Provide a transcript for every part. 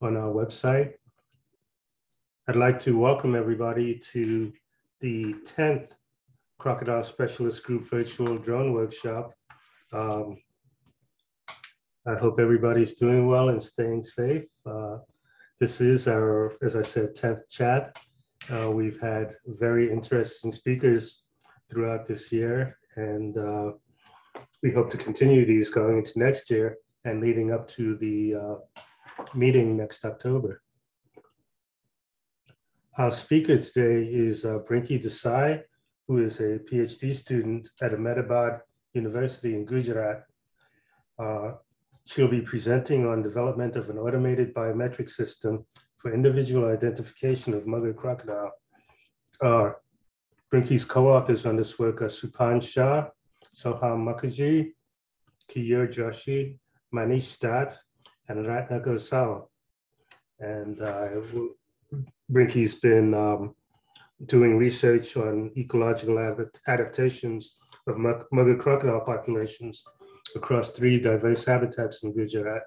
on our website. I'd like to welcome everybody to the 10th Crocodile Specialist Group Virtual Drone Workshop. Um, I hope everybody's doing well and staying safe. Uh, this is our, as I said, 10th chat. Uh, we've had very interesting speakers throughout this year, and uh, we hope to continue these going into next year and leading up to the uh, meeting next October. Our speaker today is uh, Desai, who is a PhD student at Ahmedabad University in Gujarat. Uh, she'll be presenting on development of an automated biometric system for individual identification of mugger crocodile. Uh, Brinky's co-authors on this work are Supan Shah, Soham Mukherjee, Keyur Joshi, Manish Dutt, and Ratna Ghoshal. And uh, Brinky's been um, doing research on ecological adaptations of mugger crocodile populations across three diverse habitats in Gujarat.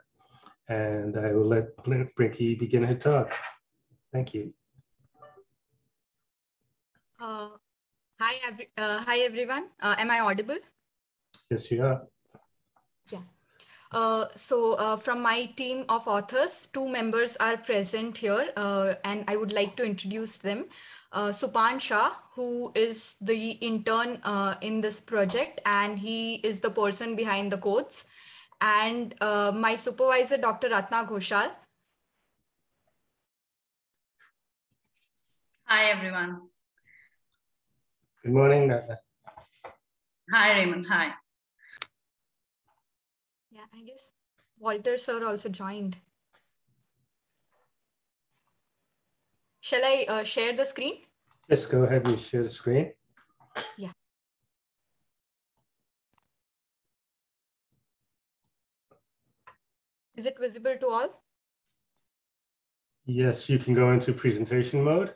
And I will let Brinky begin her talk. Thank you. Uh, hi, every, uh, hi everyone. Uh, am I audible? Yes, you are. Yeah. Uh, so uh, from my team of authors, two members are present here uh, and I would like to introduce them. Uh, Supan Shah, who is the intern uh, in this project and he is the person behind the codes. And uh, my supervisor, Dr. Ratna Ghoshal. Hi, everyone. Good morning, Ratna. Hi, Raymond. Hi. I guess Walter sir also joined. Shall I uh, share the screen? Yes, go ahead and share the screen. Yeah. Is it visible to all? Yes, you can go into presentation mode.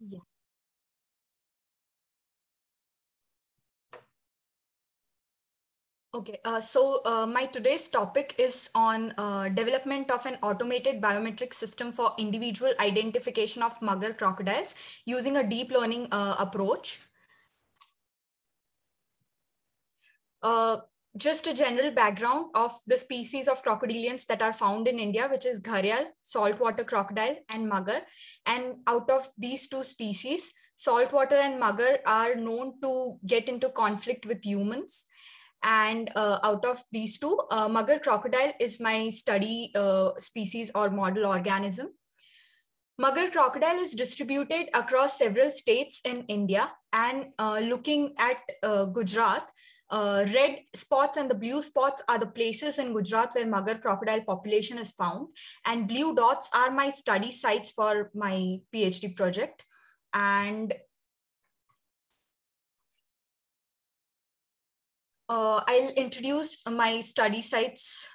Yeah. Okay, uh, so uh, my today's topic is on uh, development of an automated biometric system for individual identification of mugger crocodiles using a deep learning uh, approach. Uh, just a general background of the species of crocodilians that are found in India, which is gharial, saltwater crocodile, and mugger. And out of these two species, saltwater and mugger are known to get into conflict with humans. And uh, out of these two, uh, mugger crocodile is my study uh, species or model organism. Mugger crocodile is distributed across several states in India and uh, looking at uh, Gujarat, uh, red spots and the blue spots are the places in Gujarat where mugger crocodile population is found and blue dots are my study sites for my PhD project. And uh, I'll introduce my study sites.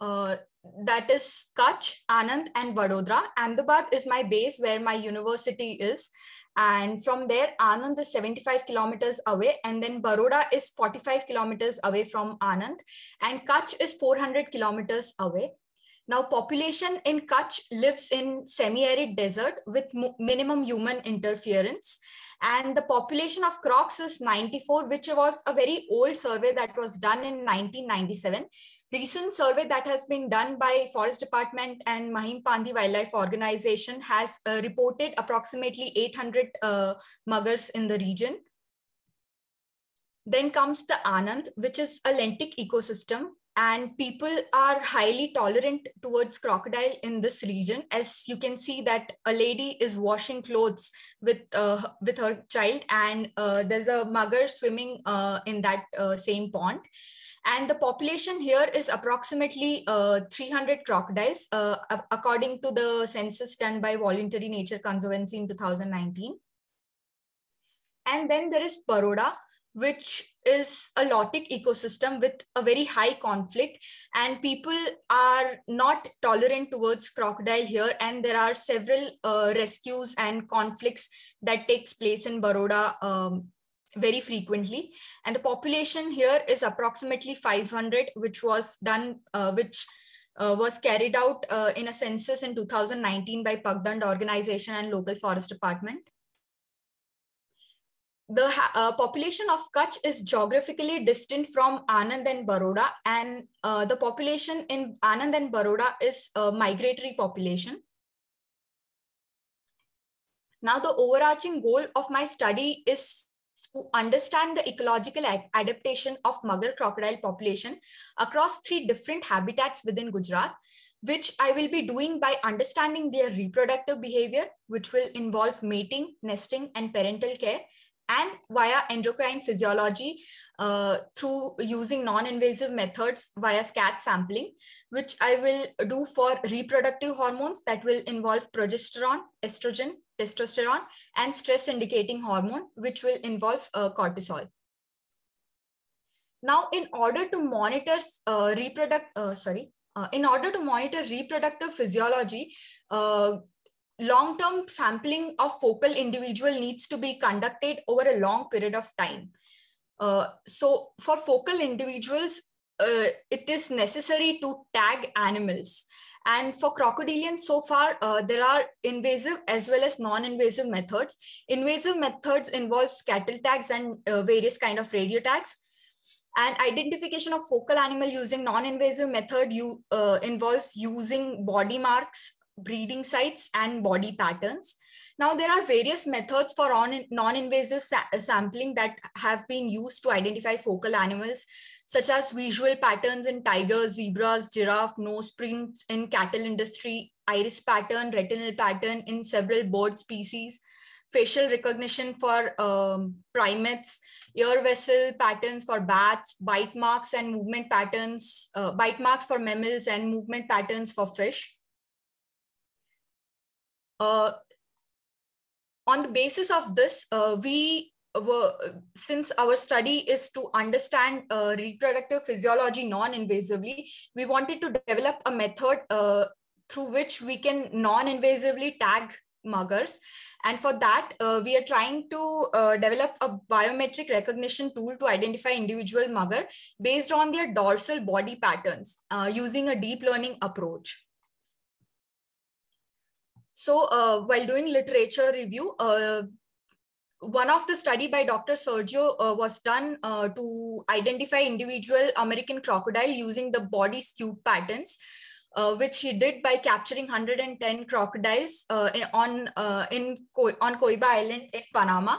Uh, that is Kutch, Anand, and Vadodara. Ahmedabad is my base where my university is. And from there, Anand is 75 kilometers away. And then Baroda is 45 kilometers away from Anand. And Kutch is 400 kilometers away. Now, population in Kutch lives in semi-arid desert with minimum human interference. And the population of crocs is 94, which was a very old survey that was done in 1997. Recent survey that has been done by Forest Department and Mahim Pandi Wildlife Organization has uh, reported approximately 800 uh, muggers in the region. Then comes the Anand, which is a lentic ecosystem and people are highly tolerant towards crocodile in this region. As you can see that a lady is washing clothes with uh, with her child and uh, there's a mugger swimming uh, in that uh, same pond. And the population here is approximately uh, 300 crocodiles uh, according to the census done by voluntary nature conservancy in 2019 and then there is Baroda, which is a lotic ecosystem with a very high conflict. And people are not tolerant towards crocodile here. And there are several uh, rescues and conflicts that takes place in baroda um, very frequently. And the population here is approximately 500 which was done uh, which uh, was carried out uh, in a census in 2019 by Pagdand Organization and local forest department. The uh, population of Kutch is geographically distant from Anand and Baroda and uh, the population in Anand and Baroda is a migratory population. Now the overarching goal of my study is to understand the ecological adaptation of mugger crocodile population across three different habitats within Gujarat, which I will be doing by understanding their reproductive behavior, which will involve mating, nesting, and parental care, and via endocrine physiology uh, through using non-invasive methods via scat sampling, which I will do for reproductive hormones that will involve progesterone, estrogen, testosterone, and stress indicating hormone, which will involve uh, cortisol. Now, in order to monitor uh, reproduct, uh, sorry, uh, in order to monitor reproductive physiology, uh, long-term sampling of focal individual needs to be conducted over a long period of time. Uh, so for focal individuals, uh, it is necessary to tag animals. And for crocodilians, so far, uh, there are invasive as well as non-invasive methods. Invasive methods involve cattle tags and uh, various kind of radio tags. And identification of focal animal using non-invasive method you, uh, involves using body marks, breeding sites and body patterns. Now, there are various methods for non-invasive sa sampling that have been used to identify focal animals, such as visual patterns in tigers, zebras, giraffe, nose prints in cattle industry, iris pattern, retinal pattern in several bird species, facial recognition for um, primates, ear vessel patterns for bats, bite marks and movement patterns, uh, bite marks for mammals and movement patterns for fish. Uh, on the basis of this, uh, we were, since our study is to understand uh, reproductive physiology non-invasively, we wanted to develop a method uh, through which we can non-invasively tag muggers. And for that, uh, we are trying to uh, develop a biometric recognition tool to identify individual mugger based on their dorsal body patterns uh, using a deep learning approach. So uh, while doing literature review, uh, one of the study by Dr. Sergio uh, was done uh, to identify individual American crocodile using the body scute patterns, uh, which he did by capturing 110 crocodiles uh, on, in on Coiba Island in Panama.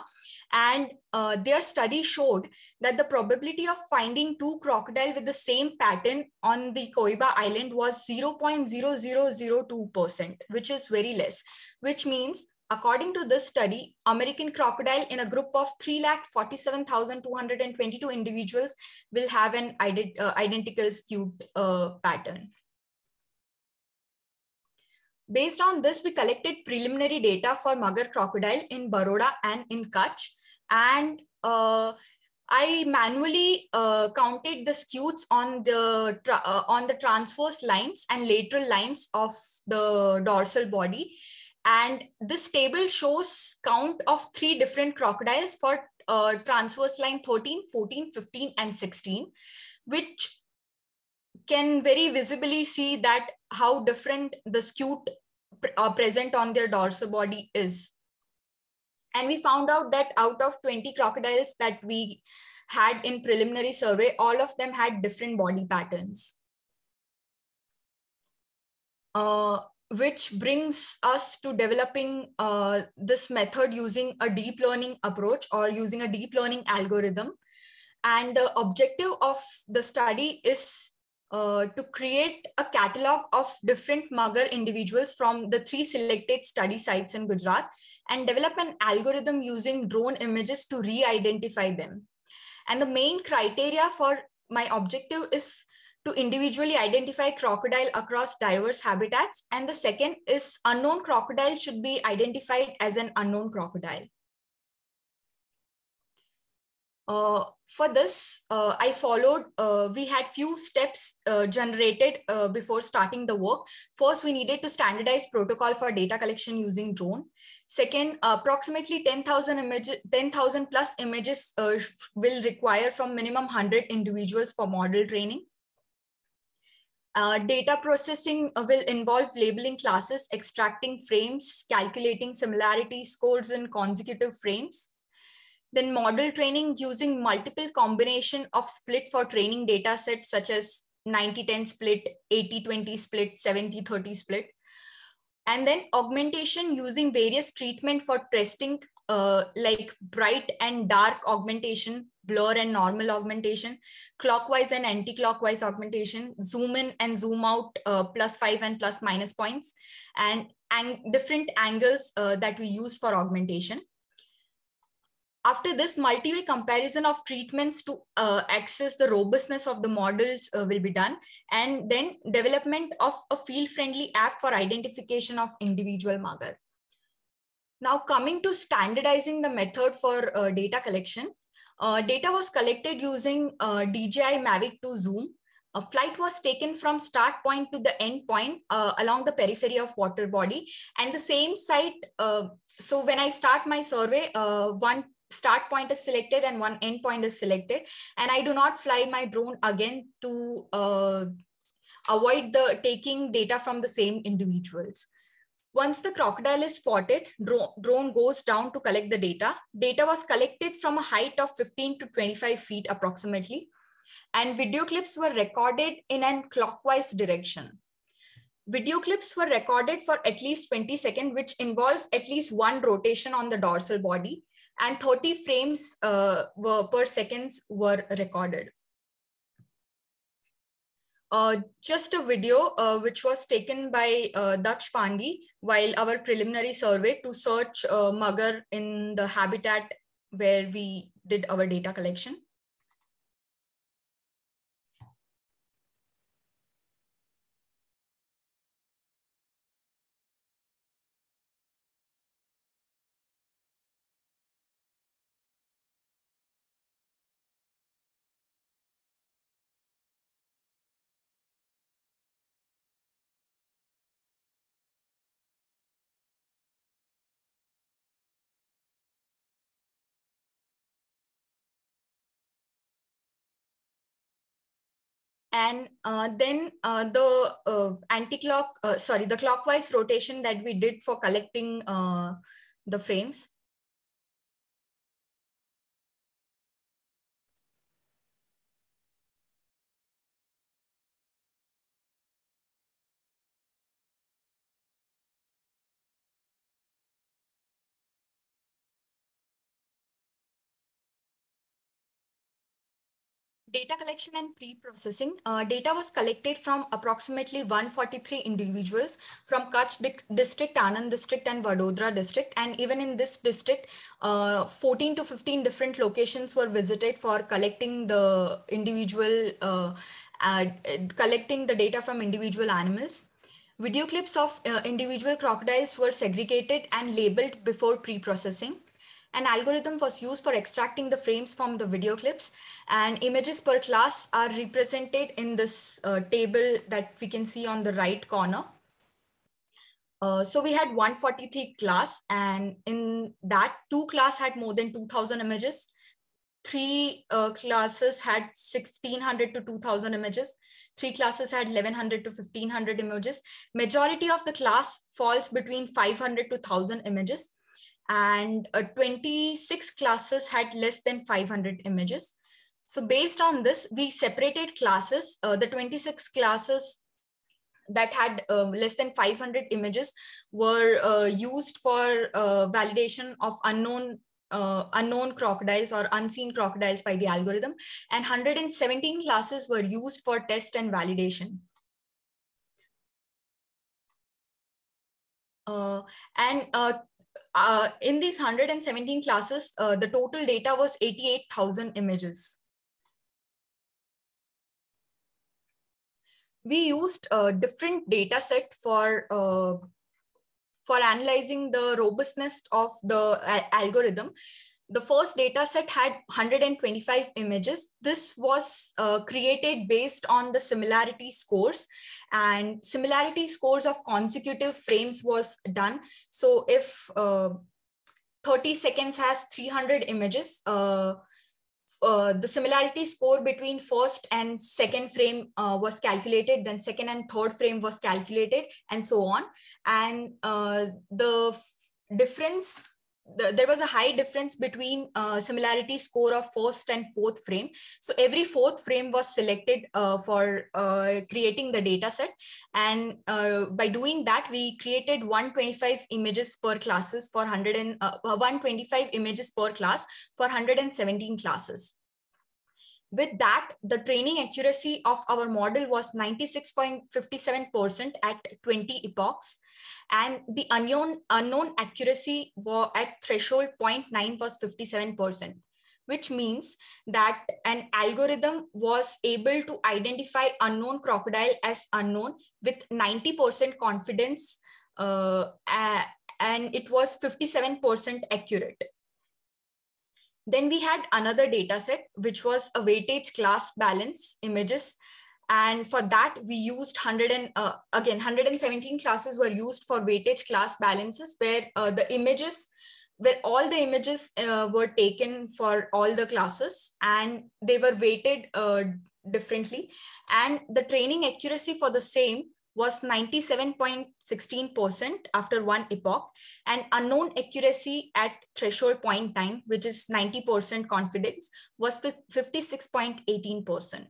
And uh, their study showed that the probability of finding two crocodile with the same pattern on the Coiba Island was 0.0002%, which is very less, which means According to this study, American crocodile in a group of 3,47,222 individuals will have an ident uh, identical scute uh, pattern. Based on this, we collected preliminary data for mugger crocodile in Baroda and in Kutch. And uh, I manually uh, counted the scutes on the uh, on the transverse lines and lateral lines of the dorsal body. And this table shows count of three different crocodiles for uh, transverse line 13, 14, 15, and 16, which can very visibly see that how different the scute uh, present on their dorsal body is. And we found out that out of 20 crocodiles that we had in preliminary survey, all of them had different body patterns. Uh, which brings us to developing uh, this method using a deep learning approach or using a deep learning algorithm. And the objective of the study is uh, to create a catalog of different mugger individuals from the three selected study sites in Gujarat and develop an algorithm using drone images to re-identify them. And the main criteria for my objective is to individually identify crocodile across diverse habitats. And the second is unknown crocodile should be identified as an unknown crocodile. Uh, for this, uh, I followed, uh, we had few steps generated before starting the work. First, we needed to standardize protocol for data collection using drone. Second, approximately 10,000 images, 10,000 plus images will require from minimum 100 individuals for model training. Uh, data processing will involve labeling classes, extracting frames, calculating similarity scores in consecutive frames. Then model training using multiple combination of split for training data sets such as 90-10 split, 80-20 split, 70-30 split. And then augmentation using various treatment for testing uh, like bright and dark augmentation, blur and normal augmentation, clockwise and anti-clockwise augmentation, zoom in and zoom out uh, plus five and plus minus points, and, and different angles uh, that we use for augmentation. After this, multi-way comparison of treatments to uh, access the robustness of the models uh, will be done. And then development of a field-friendly app for identification of individual mugger. Now coming to standardizing the method for uh, data collection, uh, data was collected using uh, DJI Mavic 2 Zoom. A flight was taken from start point to the end point uh, along the periphery of water body and the same site. So when I start my survey, one start point is selected and one end point is selected and I do not fly my drone again to uh, avoid the taking data from the same individuals. Once the crocodile is spotted, drone goes down to collect the data. Data was collected from a height of 15 to 25 feet approximately, and video clips were recorded in a clockwise direction. Video clips were recorded for at least 20 seconds, which involves at least one rotation on the dorsal body, and 30 frames uh, were, per seconds were recorded uh, just a video uh, which was taken by uh, Daksh Pandi while our preliminary survey to search uh, mugger in the habitat where we did our data collection. And uh, then uh, the uh, anti-clock, uh, sorry, the clockwise rotation that we did for collecting uh, the frames. Data collection and pre-processing. Uh, data was collected from approximately 143 individuals from Kutch district, Anand district, and Vadodara district. And even in this district, uh, 14 to 15 different locations were visited for collecting the individual, uh, collecting the data from individual animals. Video clips of uh, individual crocodiles were segregated and labeled before pre-processing. An algorithm was used for extracting the frames from the video clips and images per class are represented in this uh, table that we can see on the right corner. Uh, so we had 143 class and in that two class had more than 2000 images. Three uh, classes had 1600 to 2000 images. Three classes had 1100 to 1500 images. Majority of the class falls between 500 to 1000 images and uh, 26 classes had less than 500 images. So based on this, we separated classes. Uh, the 26 classes that had uh, less than 500 images were uh, used for uh, validation of unknown uh, unknown crocodiles or unseen crocodiles by the algorithm, and 117 classes were used for test and validation. And uh, in these 117 classes, uh, the total data was 88,000 images. We used a different data set for, uh, for analyzing the robustness of the algorithm the first data set had 125 images. This was uh, created based on the similarity scores and similarity scores of consecutive frames was done. So if uh, 30 seconds has 300 images, uh, uh, the similarity score between first and second frame uh, was calculated, then second and third frame was calculated, and so on. And uh, the difference the, there was a high difference between uh, similarity score of first and fourth frame. So every fourth frame was selected uh, for uh, creating the data set. And uh, by doing that, we created 125 images per classes for 100 and, uh, 125 images per class for 117 classes. With that, the training accuracy of our model was 96.57% at 20 epochs. And the unknown, unknown accuracy at threshold 0.9 was 57%, which means that an algorithm was able to identify unknown crocodile as unknown with 90% confidence uh, and it was 57% accurate. Then we had another data set, which was a weightage class balance images. And for that, we used 100 and uh, again, 117 classes were used for weightage class balances where uh, the images, where all the images uh, were taken for all the classes and they were weighted uh, differently. And the training accuracy for the same was 97.16% after one epoch and unknown accuracy at threshold point time, which is 90% confidence, was 56.18%.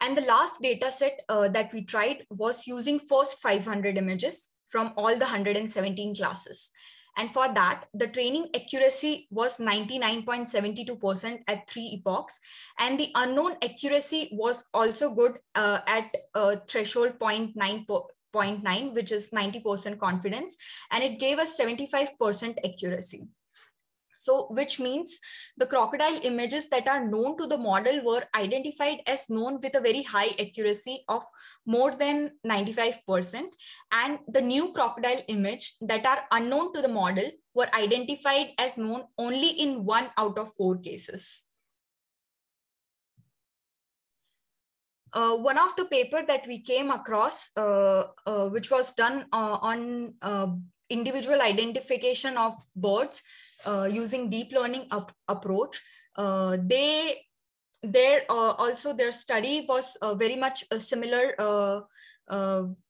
And the last data set uh, that we tried was using first 500 images from all the 117 classes. And for that, the training accuracy was 99.72% at three epochs. And the unknown accuracy was also good uh, at uh, threshold 0.9 0.9, which is 90% confidence. And it gave us 75% accuracy. So, which means the crocodile images that are known to the model were identified as known with a very high accuracy of more than 95%. And the new crocodile image that are unknown to the model were identified as known only in one out of four cases. Uh, one of the paper that we came across, uh, uh, which was done uh, on uh, individual identification of birds uh, using deep learning approach. Uh, they there uh, also their study was uh, very much uh, similar uh,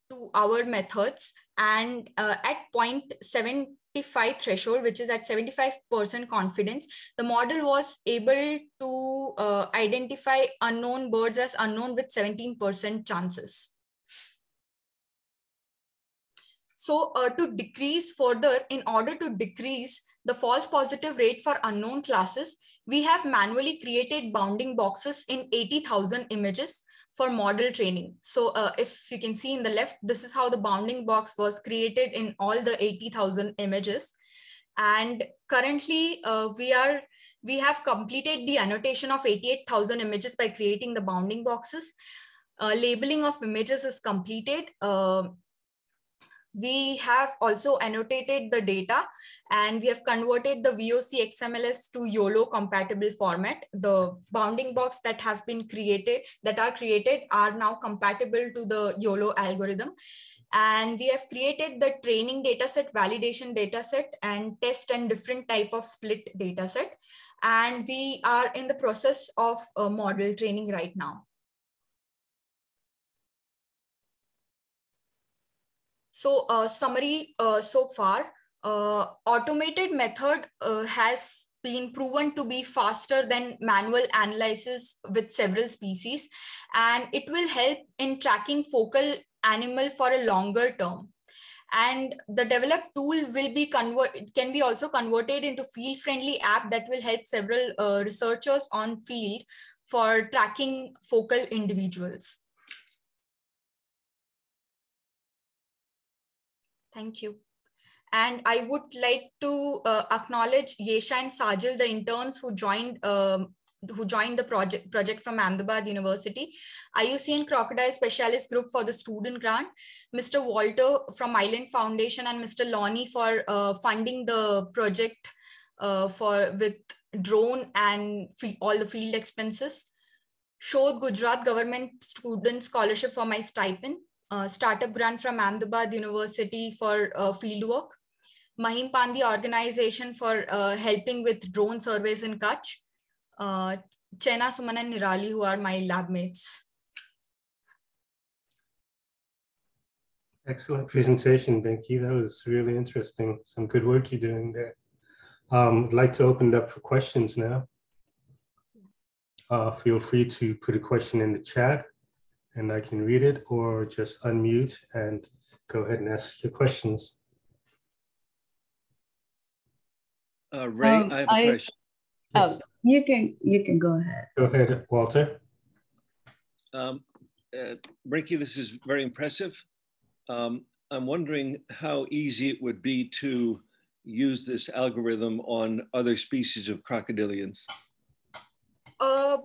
to our methods and at 0.75 threshold which is at 75% confidence the model was able to identify unknown birds as unknown with 17% chances so uh, to decrease further, in order to decrease the false positive rate for unknown classes, we have manually created bounding boxes in 80,000 images for model training. So uh, if you can see in the left, this is how the bounding box was created in all the 80,000 images. And currently uh, we are we have completed the annotation of 88,000 images by creating the bounding boxes. Uh, labeling of images is completed. Uh, we have also annotated the data and we have converted the VOC XMLS to YOLO compatible format. The bounding box that have been created, that are created are now compatible to the YOLO algorithm. And we have created the training dataset, validation dataset, and test and different type of split dataset. And we are in the process of uh, model training right now. So uh, summary uh, so far, uh, automated method uh, has been proven to be faster than manual analysis with several species, and it will help in tracking focal animal for a longer term. And the developed tool will be convert can be also converted into field friendly app that will help several uh, researchers on field for tracking focal individuals. Thank you. And I would like to uh, acknowledge Yesha and Sajil, the interns who joined um, who joined the project project from Ahmedabad University, IUCN Crocodile Specialist Group for the student grant, Mr. Walter from Island Foundation, and Mr. Lonnie for uh, funding the project uh, for with drone and all the field expenses. Shodh Gujarat Government Student Scholarship for my stipend uh, startup grant from Ahmedabad University for uh, fieldwork, Mahim Pandey organization for uh, helping with drone surveys in Kutch, uh, Chena, Suman, and Nirali, who are my lab mates. Excellent presentation, Brinky. That was really interesting. Some good work you're doing there. Um, I'd like to open it up for questions now. Uh, feel free to put a question in the chat and I can read it or just unmute and go ahead and ask your questions. Uh, Ray, um, I have a I, question. Oh, you can you can go ahead. Go ahead, Walter. Um, uh, Brinky, this is very impressive. Um, I'm wondering how easy it would be to use this algorithm on other species of crocodilians. Uh,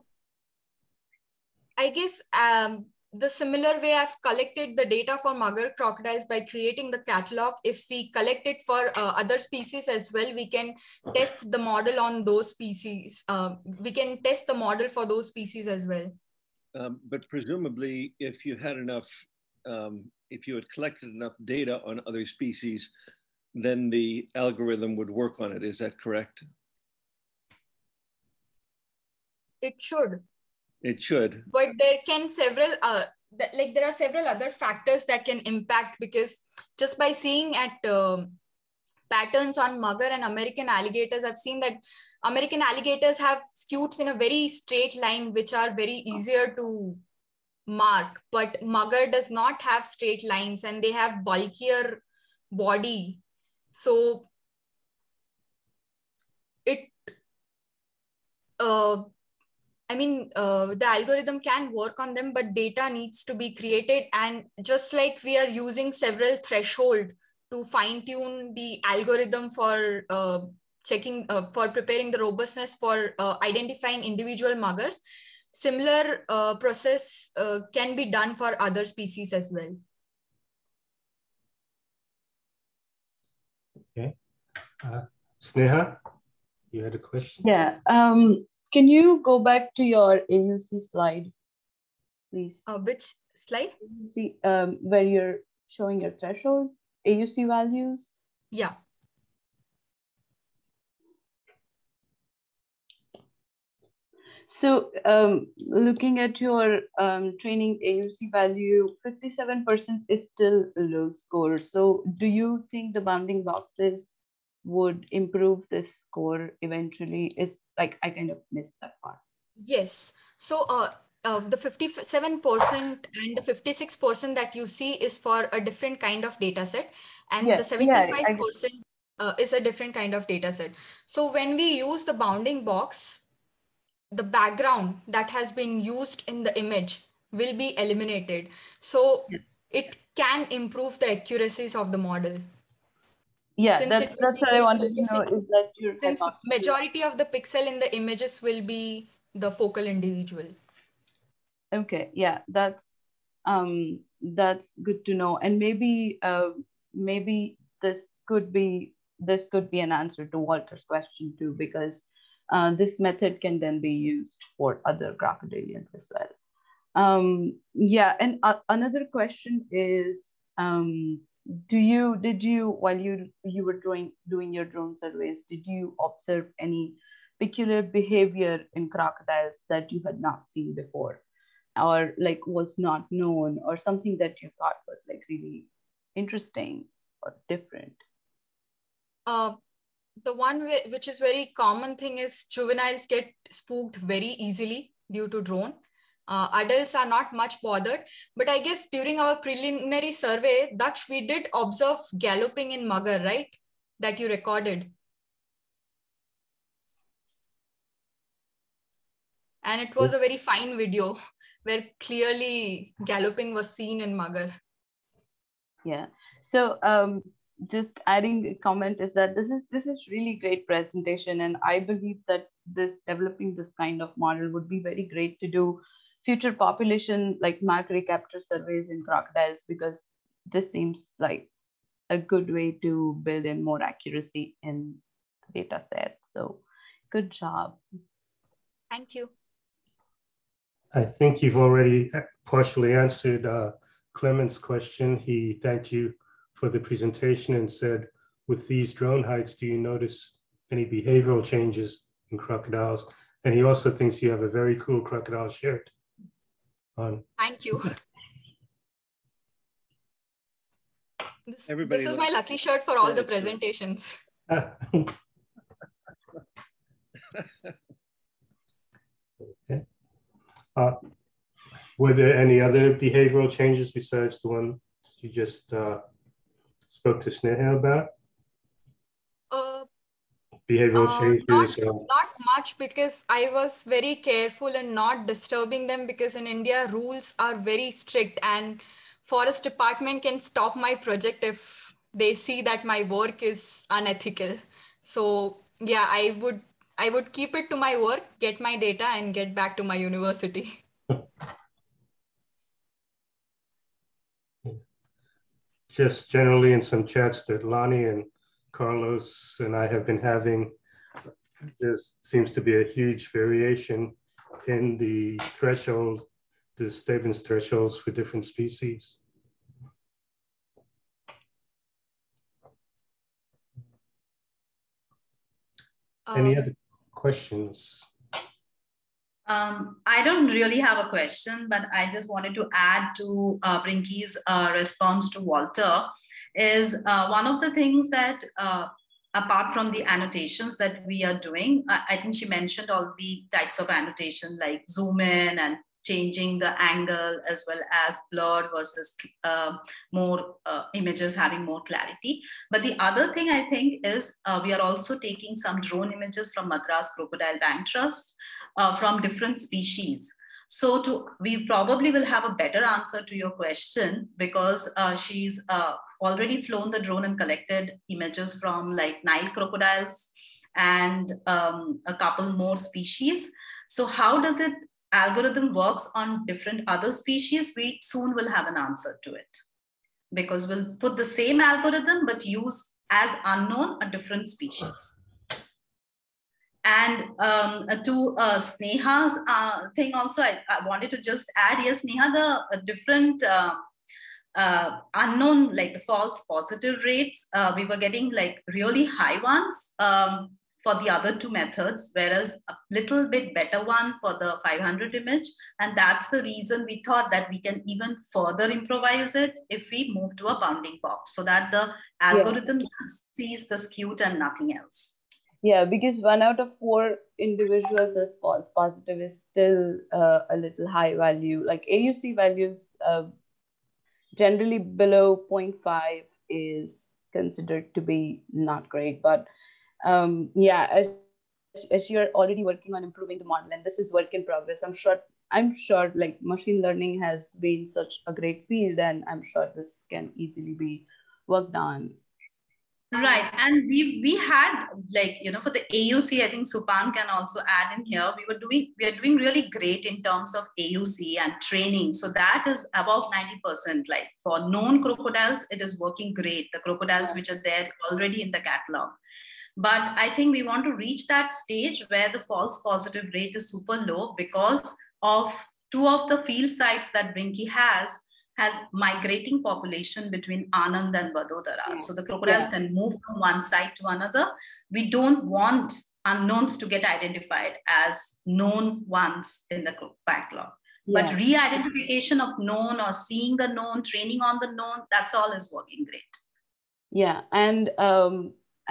I guess um, the similar way I've collected the data for mugger crocodiles by creating the catalog. If we collect it for uh, other species as well, we can test the model on those species. Uh, we can test the model for those species as well. Um, but presumably, if you had enough, um, if you had collected enough data on other species, then the algorithm would work on it. Is that correct? It should. It should. But there can several, uh, th like there are several other factors that can impact because just by seeing at uh, patterns on mugger and American alligators, I've seen that American alligators have scutes in a very straight line, which are very easier to mark, but mugger does not have straight lines and they have bulkier body. So it, uh, I mean, uh, the algorithm can work on them, but data needs to be created. And just like we are using several threshold to fine tune the algorithm for uh, checking, uh, for preparing the robustness for uh, identifying individual muggers, similar uh, process uh, can be done for other species as well. Okay. Sneha, you had a question? Yeah. Um, can you go back to your AUC slide, please? Uh, which slide? See um, where you're showing your threshold, AUC values. Yeah. So um, looking at your um, training AUC value, 57% is still a low score. So do you think the bounding boxes would improve this score eventually is like i kind of missed that part. Yes. So uh, uh, the 57% and the 56% that you see is for a different kind of data set and yes, the 75% yeah, uh, is a different kind of data set. So when we use the bounding box the background that has been used in the image will be eliminated. So it can improve the accuracies of the model yeah that's, that's what i wanted to know is that you since majority of the pixel in the images will be the focal individual. Okay yeah that's um that's good to know. And maybe uh maybe this could be this could be an answer to walter's question too because uh, this method can then be used for other crocodilians as well. Um yeah and uh, another question is um do you did you while you you were doing doing your drone surveys did you observe any peculiar behavior in crocodiles that you had not seen before? Or like was not known or something that you thought was like really interesting or different? Uh, the one which is very common thing is juveniles get spooked very easily due to drone uh, adults are not much bothered. But I guess during our preliminary survey, Daksh, we did observe galloping in Mugger, right? That you recorded. And it was a very fine video where clearly galloping was seen in Mugger. Yeah. So um, just adding a comment is that this is this is really great presentation and i believe that this developing this kind of model would be very great to do future population like mark recapture surveys in crocodiles because this seems like a good way to build in more accuracy in the data set. So good job. Thank you. I think you've already partially answered uh, Clement's question. He thanked you for the presentation and said, with these drone heights, do you notice any behavioral changes in crocodiles? And he also thinks you have a very cool crocodile shirt on. Thank you. This, Everybody this is my lucky shirt for all the presentations. Okay. Uh, Were there any other behavioral changes besides the one you just uh, spoke to Sneha about? Uh, Behavioral Uh, changes? uh, not much because I was very careful and not disturbing them because in India rules are very strict and forest department can stop my project if they see that my work is unethical. So yeah, I would I would keep it to my work, get my data and get back to my university. just generally in some chats that Lonnie and Carlos and I have been having, there seems to be a huge variation in the threshold, the Stevens thresholds for different species. Any Um, other questions? Um, I don't really have a question, but I just wanted to add to uh, Brinky's uh, response to Walter is uh, one of the things that, uh, apart from the annotations that we are doing, I, think she mentioned all the types of annotation like zoom in and changing the angle as well as blurred versus uh, more uh, images having more clarity. But the other thing I think is uh, we are also taking some drone images from Madras Crocodile Bank Trust uh, from different species. So to we probably will have a better answer to your question because uh, she's uh, already flown the drone and collected images from like Nile crocodiles and um, a couple more species. So how does it algorithm works on different other species? We soon will have an answer to it because we'll put the same algorithm but use as unknown a different species. And um, uh, to uh, Sneha's uh, thing also, I, I wanted to just add, yes, Sneha, the uh, different uh, uh, unknown, like the false positive rates, uh, we were getting like really high ones um, for the other two methods, whereas a little bit better one for the 500 image. And that's the reason we thought that we can even further improvise it if we move to a bounding box so that the algorithm just sees the scute and nothing else. Yeah, because one out of four individuals as false positive is still uh, a little high value. Like AUC values uh, generally below 0.5 is considered to be not great. But um, yeah, as, as you're already working on improving the model, and this is work in progress, I'm sure I'm sure like machine learning has been such a great field, and I'm sure this can easily be worked on Right. And we we had like, you know, for the AUC, I think Supan can also add in here. We were doing, we are doing really great in terms of AUC and training. So that is above 90%. Like for known crocodiles, it is working great. The crocodiles which are there already in the catalog. But I think we want to reach that stage where the false positive rate is super low because of two of the field sites that Brinky has has migrating population between Anand and Vadodara. Yeah. So the crocodiles Yeah. can move from one side to another. We don't want unknowns to get identified as known ones in the backlog. Yeah. But re-identification of known or seeing the known, training on the known, that's all is working great. yeah and um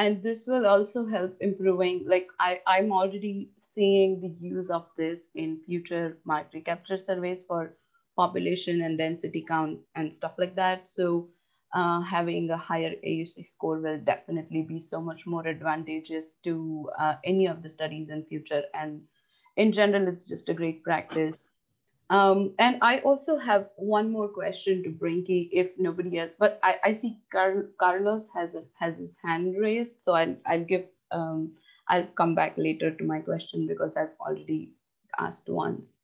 and this will also help improving like i i'm already seeing the use of this in future market recapture surveys for population and density count and stuff like that so uh, having a higher AUC score will definitely be so much more advantageous to uh, any of the studies in future. And in general, it's just a great practice. Um, and I also have one more question to Brinky, if nobody else. But I, I see Car- Carlos has a, has his hand raised, so I'll I'll give um, I'll come back later to my question because I've already asked once.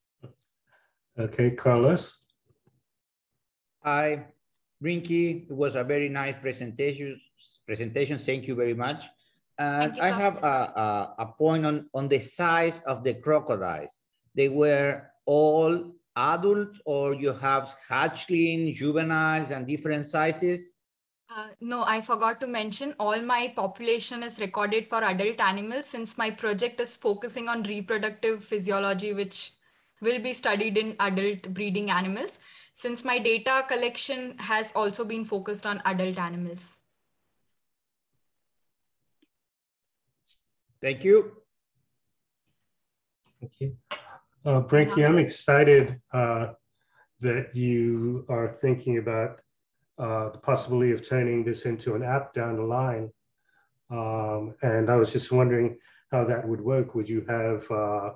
Okay, Carlos. Hi, Brinky. It was a very nice presentation. Presentation. Thank you very much. And Thank you I so have a, a, a point on, on the size of the crocodiles. They were all adults or you have hatchling, juveniles and different sizes? Uh, no, I forgot to mention all my population is recorded for adult animals since my project is focusing on reproductive physiology, which will be studied in adult breeding animals, since my data collection has also been focused on adult animals. Thank you. Thank you. Uh, Brinky, I'm excited uh, that you are thinking about uh, the possibility of turning this into an app down the line. Um, and I was just wondering how that would work. Would you have uh,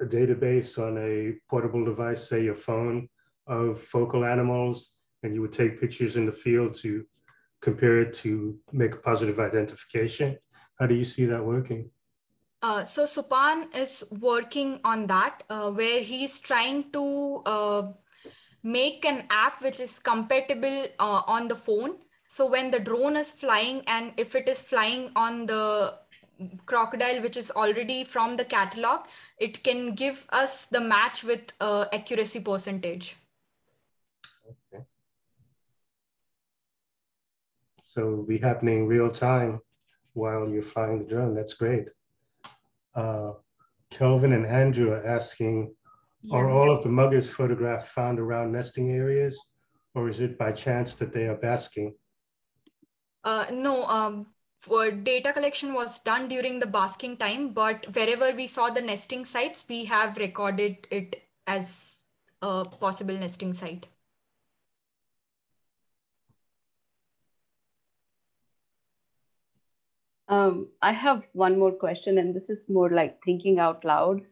a database on a portable device, say your phone, of focal animals, and you would take pictures in the field to compare it to make a positive identification? How do you see that working? Uh, so Supan is working on that, uh, where he's trying to uh, make an app which is compatible uh, on the phone. So when the drone is flying and if it is flying on the crocodile which is already from the catalog, it can give us the match with uh, accuracy percentage. Okay. So be happening real time while you're flying the drone. That's great. Uh, Kelvin and Andrew are asking, yeah. Are all of the muggers photographed found around nesting areas, or is it by chance that they are basking? Uh, no, um, for data collection was done during the basking time, but wherever we saw the nesting sites, we have recorded it as a possible nesting site. Um, I have one more question, and this is more like thinking out loud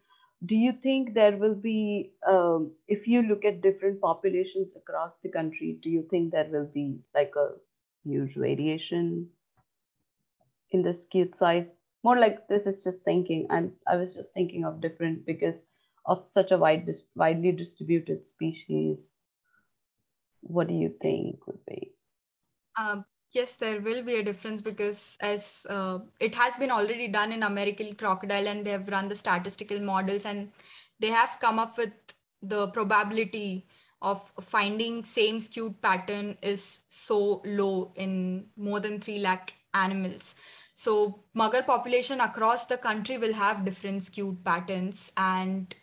do you think there will be um, if you look at different populations across the country do you think there will be like a huge variation in the scute size. More like this is just thinking. I'm i was just thinking of different because of such a wide widely distributed species. What do you think would be? Um, yes there will be a difference because as uh, it has been already done in american crocodile and they have run the statistical models and they have come up with the probability of finding same scute pattern is so low in more than 3 lakh animals so mugger population across the country will have different scute patterns and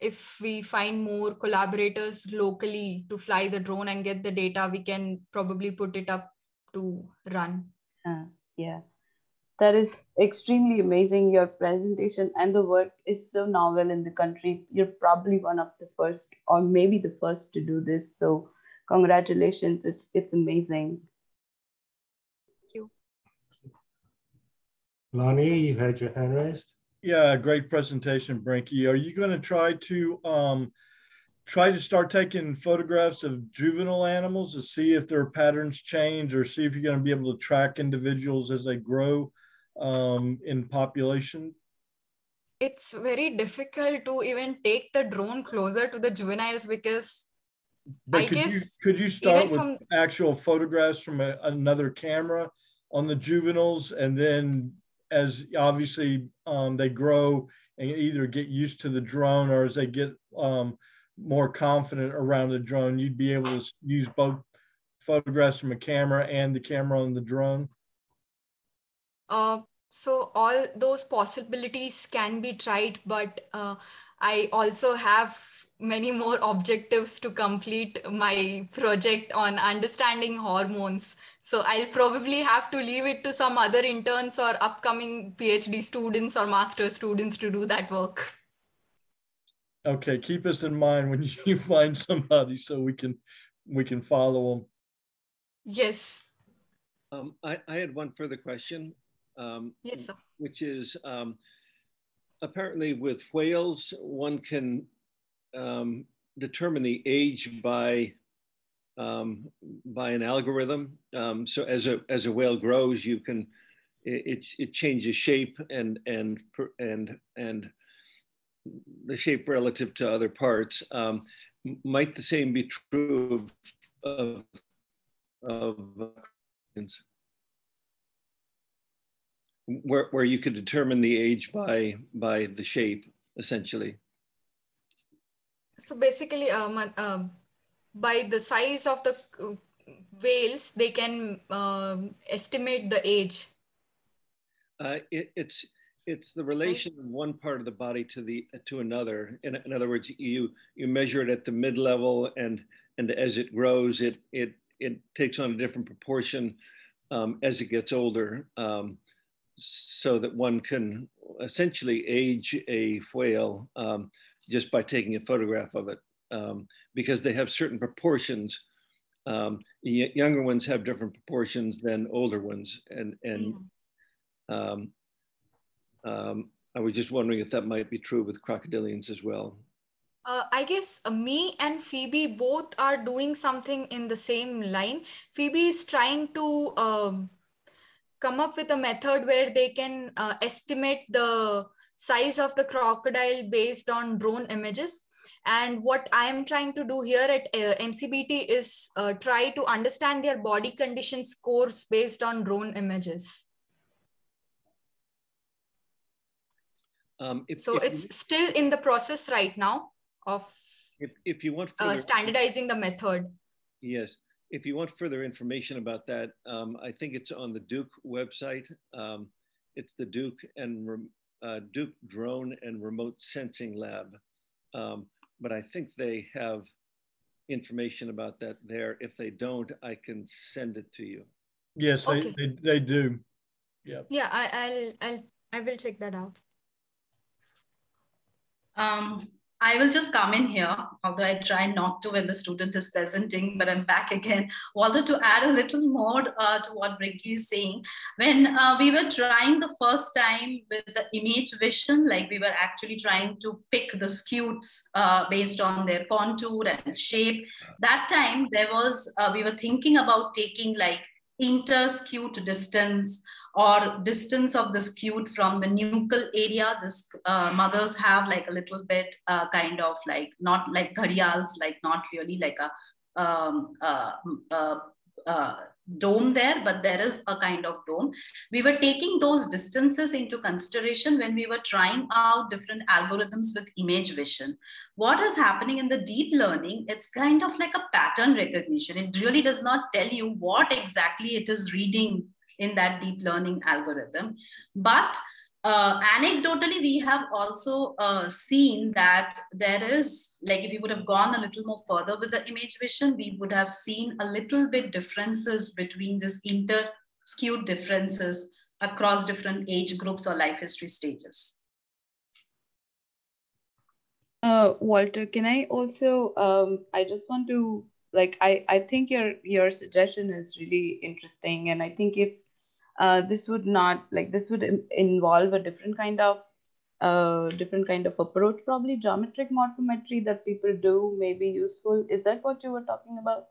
if we find more collaborators locally to fly the drone and get the data we can probably put it up to run. Uh, yeah, that is extremely amazing. Your presentation and the work is so novel in the country. You're probably one of the first, or maybe the first, to do this. So, congratulations! It's it's amazing. Thank you. Lonnie, you had your hand raised. Yeah, great presentation, Brinky. Are you going to try to um, try to start taking photographs of juvenile animals to see if their patterns change or see if you're going to be able to track individuals as they grow um, in population? It's very difficult to even take the drone closer to the juveniles because but I could guess you could you start with from, actual photographs from a, another camera on the juveniles and then as obviously um, they grow and either get used to the drone or as they get um, more confident around the drone, you'd be able to use both photographs from a camera and the camera on the drone? Uh, so all those possibilities can be tried, but uh, I also have many more objectives to complete my project on understanding hormones. So I'll probably have to leave it to some other interns or upcoming PhD students or master students to do that work. Okay, keep us in mind when you find somebody so we can we can follow them. Yes. Um, I, I had one further question. Um, yes, sir. Which is um, apparently with whales, one can um, determine the age by um, by an algorithm. Um, so as a as a whale grows, you can it, it changes shape and and and and the shape relative to other parts. Um, might the same be true of, of, of where, where you could determine the age by, by the shape, essentially? So basically, um, uh, by the size of the whales, they can um, estimate the age? Uh, it, it's it's the relation of one part of the body to the to another. In, in other words, you you measure it at the mid level, and and as it grows, it it it takes on a different proportion um, as it gets older, um, so that one can essentially age a whale um, just by taking a photograph of it, um, because they have certain proportions. Um, younger ones have different proportions than older ones, and and um, um, I was just wondering if that might be true with crocodilians as well. Uh, I guess uh, me and Phoebe both are doing something in the same line. Phoebe is trying to um, come up with a method where they can uh, estimate the size of the crocodile based on drone images. And what I am trying to do here at uh, MCBT is uh, try to understand their body condition scores based on drone images. Um, if, so if it's you, still in the process right now of if, if you want uh, further, uh, standardizing the method. Yes, if you want further information about that, um, I think it's on the Duke website. Um, it's the Duke and uh, Duke Drone and Remote Sensing Lab. Um, but I think they have information about that there. If they don't, I can send it to you. Yes, okay. they, they, they do. Yeah. Yeah, I, I'll I'll I will check that out. Um, I will just come in here, although I try not to when the student is presenting, but I'm back again. Walter, to add a little more uh, to what Brinky is saying, when uh, we were trying the first time with the image vision, like we were actually trying to pick the scutes uh, based on their contour and shape, that time there was, uh, we were thinking about taking like inter-scute distance or distance of the scute from the nuchal area. This uh, muggers have like a little bit uh, kind of like not like gharials, like not really like a um, uh, uh, uh, dome there, but there is a kind of dome. We were taking those distances into consideration when we were trying out different algorithms with image vision. What is happening in the deep learning, it's kind of like a pattern recognition. It really does not tell you what exactly it is reading in that deep learning algorithm. But uh, anecdotally, we have also uh, seen that there is, like if we would have gone a little more further with the image vision, we would have seen a little bit differences between this inter-scute differences across different age groups or life history stages. Uh, Walter, can I also, um, I just want to, like, I, I think your, your suggestion is really interesting. And I think if uh, this would not like this would involve a different kind of uh, different kind of approach probably geometric morphometry that people do may be useful. Is that what you were talking about?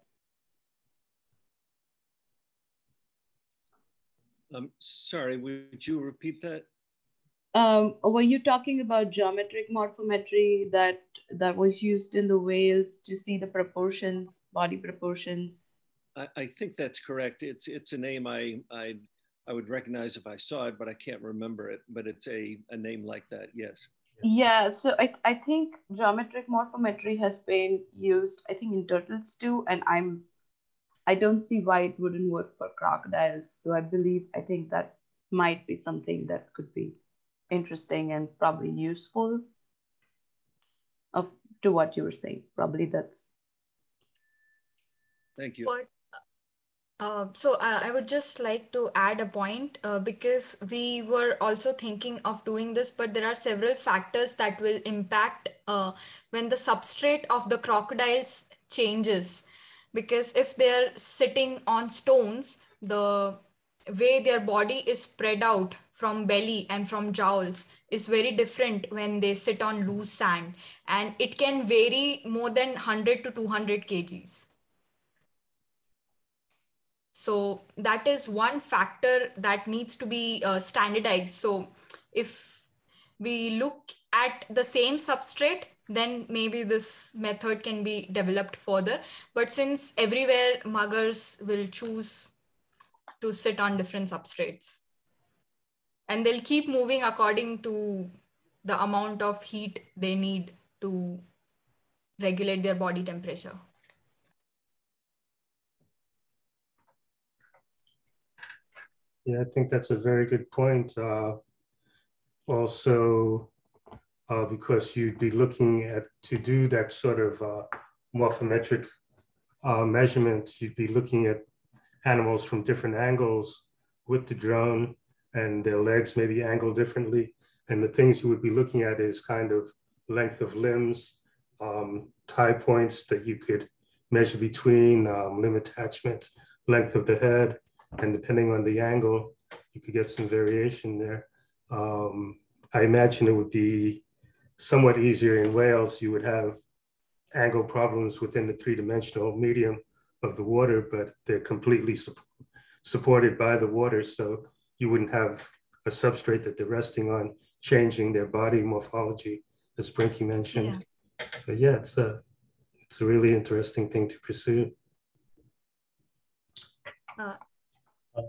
Um, sorry would you repeat that? Um, were you talking about geometric morphometry that that was used in the whales to see the proportions body proportions? I, I think that's correct. It's it's a name I I I would recognize if I saw it, but I can't remember it. But it's a, a name like that, yes. Yeah, so I, I think geometric morphometry has been used, I think, in turtles too. And I'm I don't see why it wouldn't work for crocodiles. So I believe I think that might be something that could be interesting and probably useful of to what you were saying. Probably that's Thank you. But uh, so uh, I would just like to add a point uh, because we were also thinking of doing this, but there are several factors that will impact uh, when the substrate of the crocodiles changes. Because if they're sitting on stones, the way their body is spread out from belly and from jowls is very different when they sit on loose sand and it can vary more than 100 to 200 kgs so that is one factor that needs to be uh, standardized. So if we look at the same substrate, then maybe this method can be developed further. But since everywhere muggers will choose to sit on different substrates and they'll keep moving according to the amount of heat they need to regulate their body temperature. Yeah, I think that's a very good point. Uh, also, uh, because you'd be looking at to do that sort of uh, morphometric uh, measurement, you'd be looking at animals from different angles with the drone and their legs may be angled differently. And the things you would be looking at is kind of length of limbs, um, tie points that you could measure between, um, limb attachment, length of the head, and depending on the angle, you could get some variation there. Um, I imagine it would be somewhat easier in whales. You would have angle problems within the three-dimensional medium of the water, but they're completely su supported by the water. So you wouldn't have a substrate that they're resting on changing their body morphology, as Brinky mentioned. Yeah. But yeah, it's a, it's a really interesting thing to pursue. Uh, uh,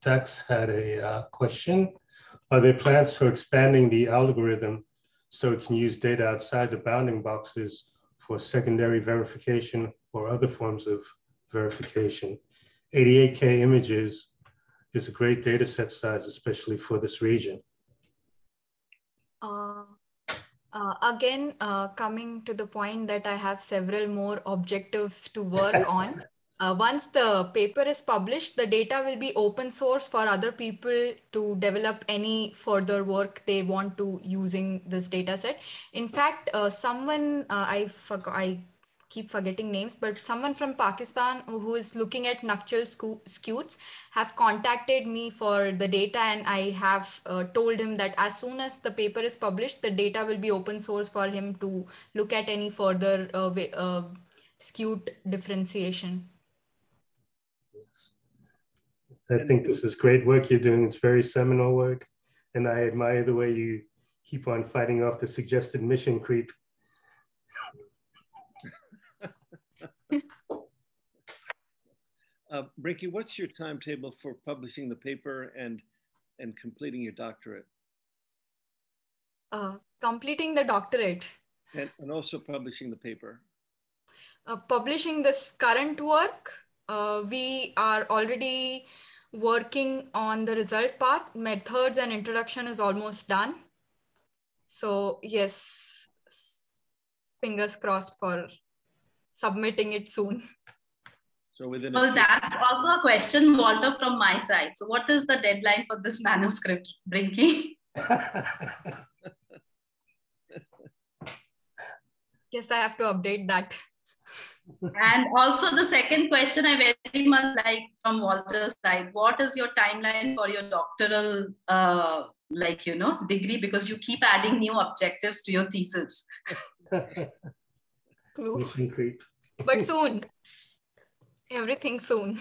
Tex had a uh, question. Are there plans for expanding the algorithm so it can use data outside the bounding boxes for secondary verification or other forms of verification. 88K images is a great data set size, especially for this region. Uh, uh, again, uh, coming to the point that I have several more objectives to work on. Uh, once the paper is published, the data will be open source for other people to develop any further work they want to using this data set. In fact, uh, someone, uh, I forgot, I keep forgetting names, but someone from Pakistan who is looking at nuchal scutes have contacted me for the data and I have uh, told him that as soon as the paper is published, the data will be open source for him to look at any further uh, uh, scute differentiation. I think this is great work you're doing. It's very seminal work. And I admire the way you keep on fighting off the suggested mission creep. uh, Brinky, what's your timetable for publishing the paper and, and completing your doctorate? Uh, completing the doctorate. And, and also publishing the paper. Uh, publishing this current work, uh, we are already working on the result part. Methods and introduction is almost done. So yes, fingers crossed for submitting it soon. So within well, that's also a question, Walter, from my side. So what is the deadline for this manuscript, Brinky? yes, I have to update that and also the second question I very much like from Walter's side, what is your timeline for your doctoral uh, like you know degree because you keep adding new objectives to your thesis. but soon. Everything soon.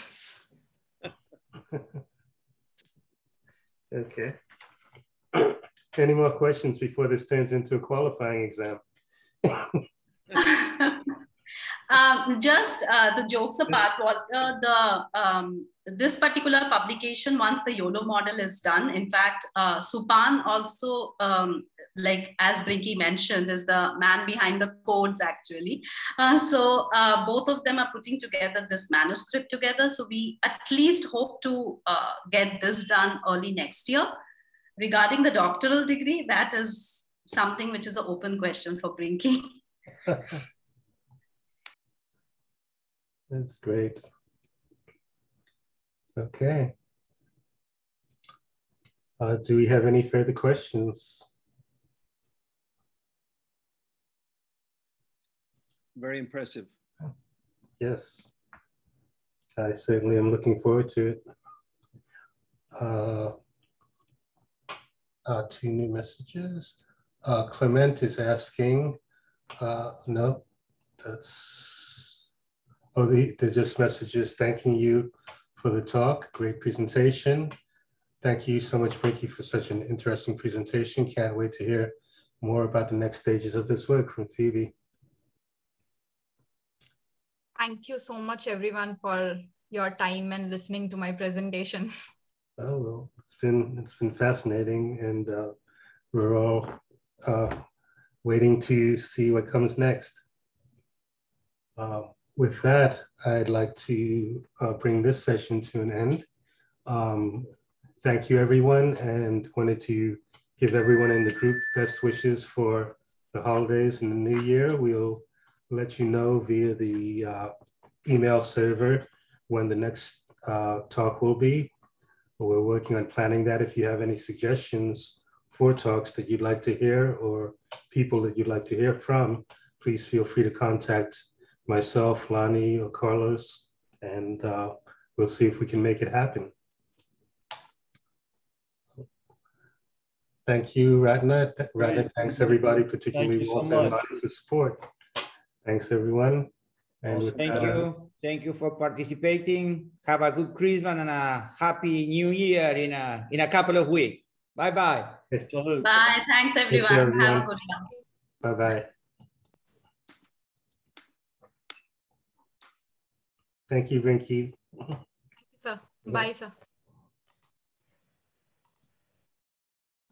okay. Any more questions before this turns into a qualifying exam? Um, just uh, the jokes apart, Walter, the um, this particular publication, once the YOLO model is done, in fact, uh, Supan also, um, like as Brinky mentioned, is the man behind the codes actually. Uh, so uh, both of them are putting together this manuscript together. So we at least hope to uh, get this done early next year. Regarding the doctoral degree, that is something which is an open question for Brinky. That's great. Okay. Uh, do we have any further questions? Very impressive. Yes. I certainly am looking forward to it. Uh, uh, two new messages. Uh, Clement is asking, uh, no, that's Oh, the, they're just messages thanking you for the talk. Great presentation. Thank you so much, Brinky, for such an interesting presentation. Can't wait to hear more about the next stages of this work from Phoebe. Thank you so much, everyone, for your time and listening to my presentation. Oh well, it's been it's been fascinating, and uh, we're all uh, waiting to see what comes next. Uh, with that, I'd like to uh, bring this session to an end. um, thank you everyone and wanted to give everyone in the group best wishes for the holidays and the new year. We'll let you know via the uh, email server when the next uh, talk will be. We're working on planning that. If you have any suggestions for talks that you'd like to hear or people that you'd like to hear from, please feel free to contact myself, Lonnie, or Carlos, and uh, we'll see if we can make it happen. Thank you, Ratna. Ratna, thanks everybody, particularly Thank Walter so and Lonnie for support. Thanks everyone. And Thank that, uh, you. Thank you for participating. Have a good Christmas and a happy new year in a, in a couple of weeks. Bye-bye. Bye. Thanks, everyone. Have a good one. Bye-bye. Thank you, Brinky. Sir. Bye, sir.